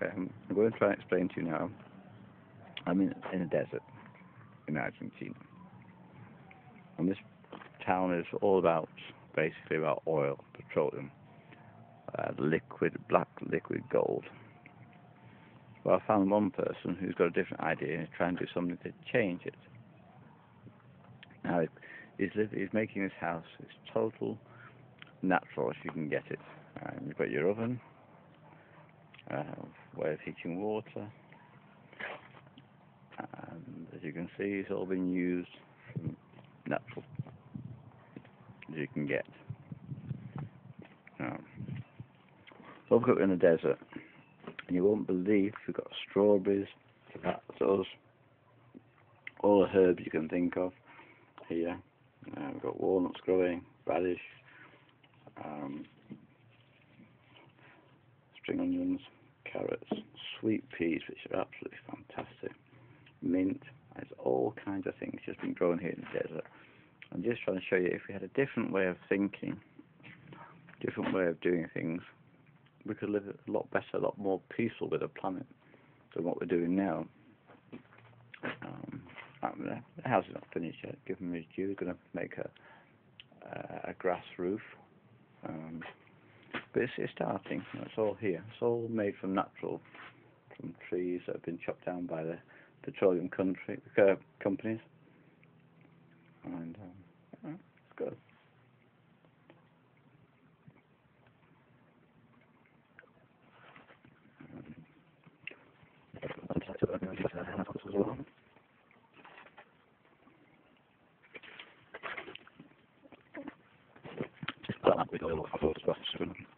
Okay, I'm going to try and explain to you now. I'm in, in a desert in Argentina. And this town is all about, basically about oil, petroleum, uh, liquid, black liquid gold. Well, I found one person who's got a different idea and is trying to do something to change it. Now, he's, he's making this house as total natural as you can get it. You've got your oven, uh, way of heating water, and as you can see, it's all been used from natural as you can get. Now, so I've in the desert, and you won't believe we've got strawberries, tomatoes, all the herbs you can think of here. Uh, we've got walnuts growing, radish, um, spring onions, carrots, sweet peas, which are absolutely fantastic, mint, there's all kinds of things just been grown here in the desert. I'm just trying to show you if we had a different way of thinking, different way of doing things, we could live a lot better, a lot more peaceful with the planet than what we're doing now. Um, the house is not finished yet. Given me due, we're going to make a a grass roof. Um, but it's, starting. It's all here. It's all made from natural, from trees that have been chopped down by the petroleum country uh, companies. And um, it's good. with oil photographs and everything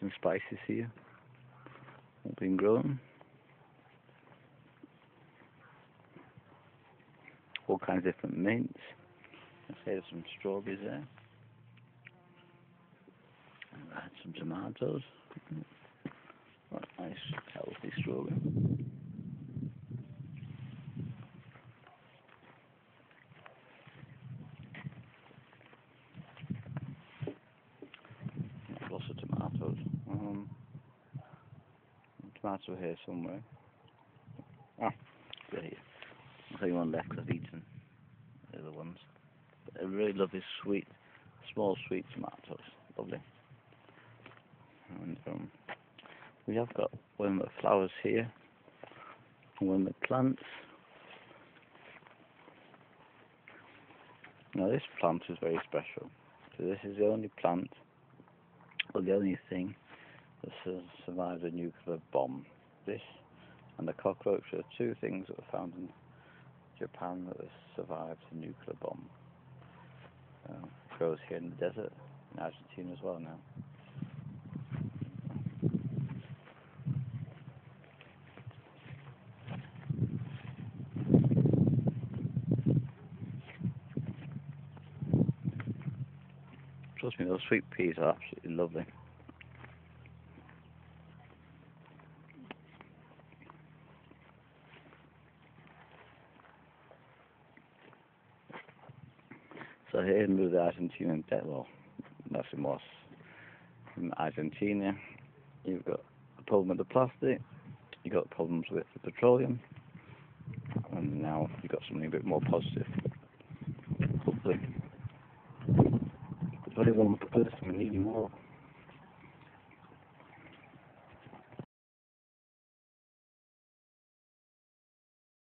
and spices here, all being grown. All kinds of different mints. I say there's some strawberries there. Had some tomatoes. nice, healthy strawberry. Tomato here somewhere. Ah, they're here. Only one left I've eaten the other ones. But I really love this sweet, small sweet tomatoes. Lovely. And um, we have got one of the flowers here, one of the plants. Now this plant is very special. So this is the only plant, or the only thing this has survived a nuclear bomb. This and the cockroach are two things that were found in Japan that survived a nuclear bomb. Uh, grows here in the desert, in Argentina as well now. Trust me, those sweet peas are absolutely lovely. So here with the Argentinian debt law, nothing was. In Argentina, you've got a problem with the plastic, you've got problems with the petroleum, and now you've got something a bit more positive. Hopefully. But everyone prepares to need more.